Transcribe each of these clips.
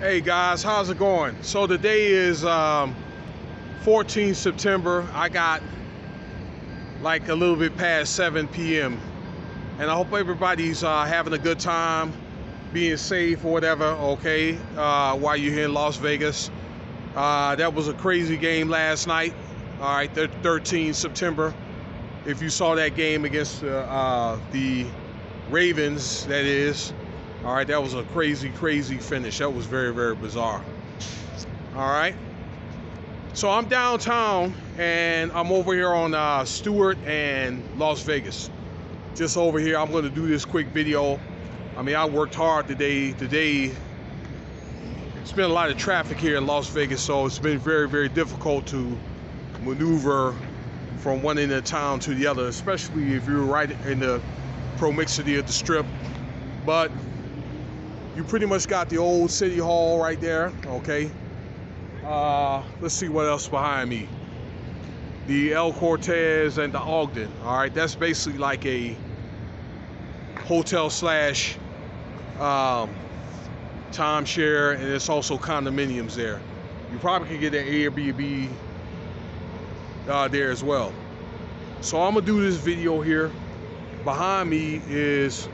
Hey guys, how's it going? So today is um, 14 September. I got like a little bit past 7 p.m. And I hope everybody's uh, having a good time, being safe or whatever, okay, uh, while you're here in Las Vegas. Uh, that was a crazy game last night, all right, 13 September. If you saw that game against uh, the Ravens, that is, all right, that was a crazy, crazy finish. That was very, very bizarre. All right. So I'm downtown and I'm over here on uh, Stewart and Las Vegas. Just over here, I'm going to do this quick video. I mean, I worked hard today. Today, it's been a lot of traffic here in Las Vegas, so it's been very, very difficult to maneuver from one end of town to the other, especially if you're right in the promixity of the strip. But you pretty much got the old city hall right there okay? Uh, let's see what else behind me. The El Cortez and the Ogden all right? That's basically like a hotel slash um, timeshare and it's also condominiums there. You probably can get an Airbnb uh, there as well. So I'm gonna do this video here. Behind me is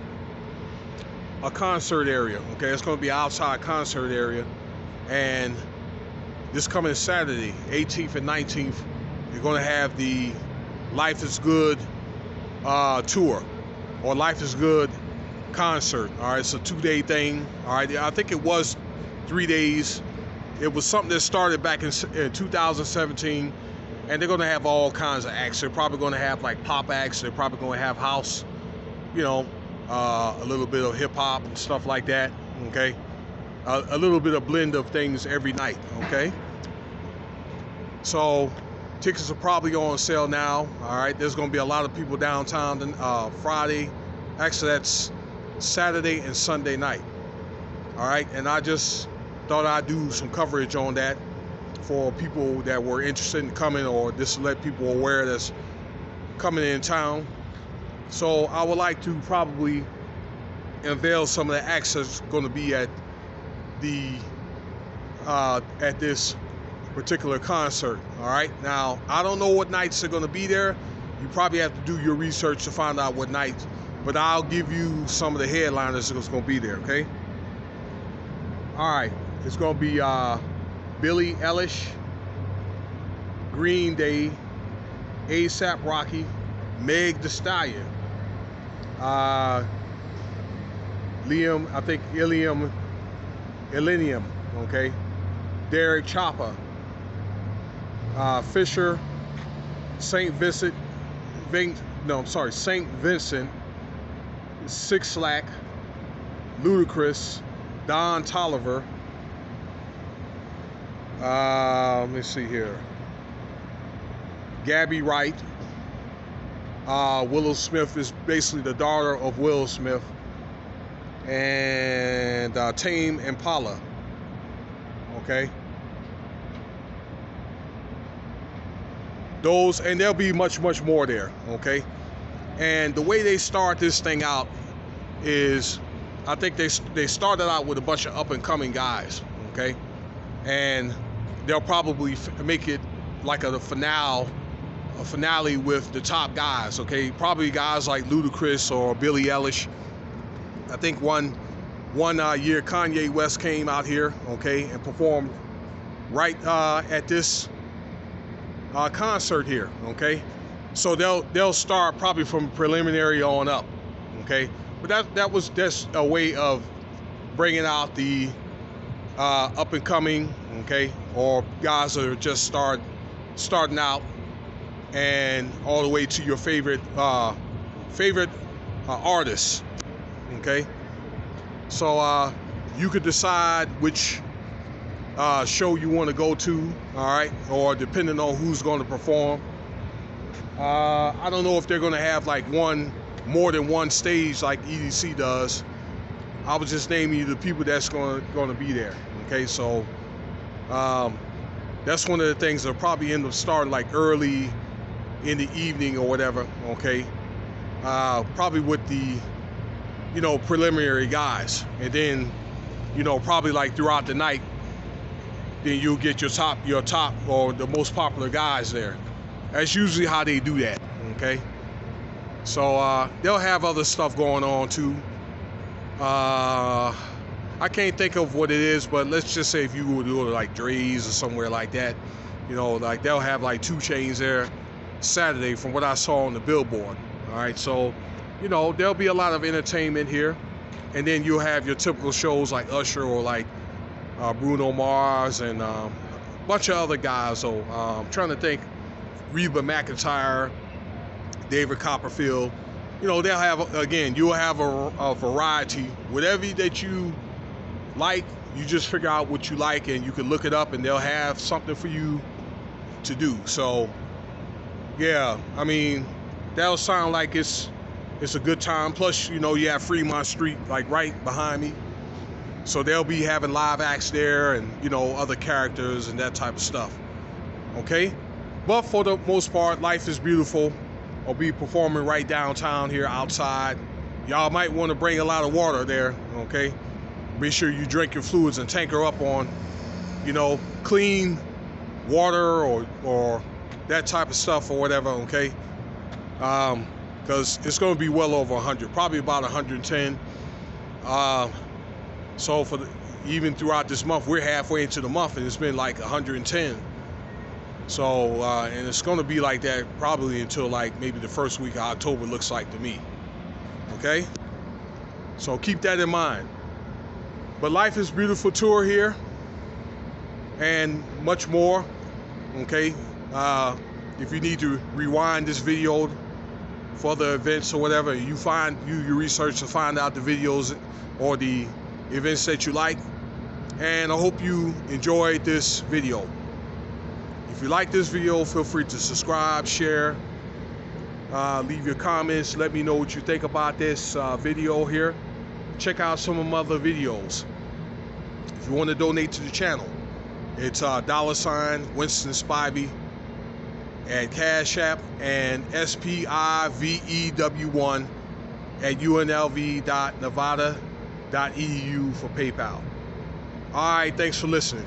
a concert area. Okay, it's going to be outside concert area, and this coming Saturday, 18th and 19th, you're going to have the Life is Good uh, tour or Life is Good concert. All right, it's a two-day thing. All right, I think it was three days. It was something that started back in, in 2017, and they're going to have all kinds of acts. They're probably going to have like pop acts. They're probably going to have house, you know, uh, a little bit of hip hop and stuff like that. Okay, uh, a little bit of blend of things every night. Okay, so tickets are probably on sale now. All right, there's going to be a lot of people downtown uh, Friday. Actually, that's Saturday and Sunday night. All right, and I just thought I'd do some coverage on that for people that were interested in coming or just let people aware that's coming in town. So I would like to probably unveil some of the acts that's going to be at the uh, at this particular concert. All right. Now I don't know what nights are going to be there. You probably have to do your research to find out what nights. But I'll give you some of the headliners that's going to be there. Okay. All right. It's going to be uh, Billie Eilish, Green Day, ASAP Rocky, Meg Thee Stallion, uh, Liam, I think Ilium, Illenium, okay, Derek Chopper, uh, Fisher, St. Vincent, Vin, no, I'm sorry, St. Vincent, Six Slack, Ludacris, Don Toliver. uh, let me see here, Gabby Wright, uh, Willow Smith is basically the daughter of Will Smith. And uh, Tame Impala. Okay. Those, and there'll be much, much more there. Okay. And the way they start this thing out is, I think they they started out with a bunch of up and coming guys. Okay. And they'll probably make it like a finale a finale with the top guys, okay? Probably guys like Ludacris or Billie Eilish. I think one one uh, year Kanye West came out here, okay, and performed right uh, at this uh, concert here, okay? So they'll they'll start probably from preliminary on up, okay? But that that was just a way of bringing out the uh, up and coming, okay, or guys that are just start starting out and all the way to your favorite uh, favorite uh, artists. Okay, so uh, you could decide which uh, show you want to go to. All right, or depending on who's going to perform. Uh, I don't know if they're going to have like one more than one stage like EDC does. I was just naming you the people that's going to, be there. Okay, so um, that's one of the things that probably end up starting like early in the evening or whatever, okay? Uh, probably with the, you know, preliminary guys. And then you know, probably like throughout the night, then you'll get your top, your top or the most popular guys there. That's usually how they do that. Okay. So uh, they'll have other stuff going on too. Uh, I can't think of what it is, but let's just say if you would go to like Drai's or somewhere like that, you know, like they'll have like 2 Chainz there Saturday from what I saw on the billboard. All right, so you know there'll be a lot of entertainment here, and then you'll have your typical shows like Usher or like uh, Bruno Mars and um, a bunch of other guys. So uh, I'm trying to think, Reba McEntire, David Copperfield. You know they'll have again you'll have a, a variety, whatever that you like. You just figure out what you like, and you can look it up, and they'll have something for you to do. So yeah, I mean, that'll sound like it's it's a good time. Plus, you know, you have Fremont Street like right behind me. So they'll be having live acts there and, you know, other characters and that type of stuff. Okay? But for the most part, life is beautiful. I'll be performing right downtown here outside. Y'all might want to bring a lot of water there, okay? Be sure you drink your fluids and tanker up on, you know, clean water or or that type of stuff or whatever, okay? Because um, it's going to be well over 100, probably about 110. Uh, so for the, even throughout this month, we're halfway into the month and it's been like 110. So, uh, and it's going to be like that probably until like maybe the first week of October looks like to me. Okay? So keep that in mind. But Life is Beautiful tour here and much more. Okay? Uh, if you need to rewind this video for the events or whatever, you find you, you research to find out the videos or the events that you like. And I hope you enjoyed this video. If you like this video, feel free to subscribe, share, uh, leave your comments. Let me know what you think about this uh, video here. Check out some of my other videos. If you want to donate to the channel, it's uh, dollar sign Winston Spivey at Cash App and SPIVEW1 at unlv.nevada.edu for PayPal. All right, thanks for listening.